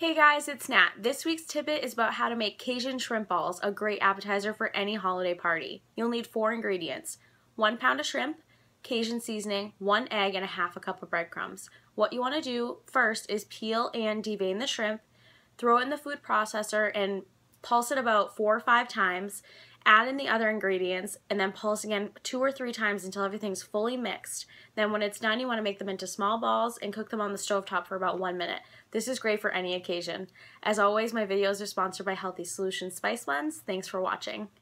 Hey guys, it's Nat. This week's tidbit is about how to make Cajun shrimp balls, a great appetizer for any holiday party. You'll need four ingredients. One pound of shrimp, Cajun seasoning, one egg, and a half a cup of breadcrumbs. What you want to do first is peel and devein the shrimp, throw it in the food processor and pulse it about four or five times, add in the other ingredients, and then pulse again two or three times until everything's fully mixed. Then when it's done, you want to make them into small balls and cook them on the stove top for about one minute. This is great for any occasion. As always, my videos are sponsored by Healthy Solutions Spice Blends. Thanks for watching.